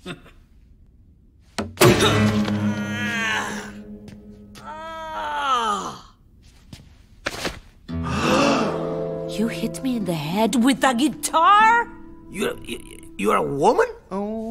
you hit me in the head with a guitar? You, you, you're a woman? Oh.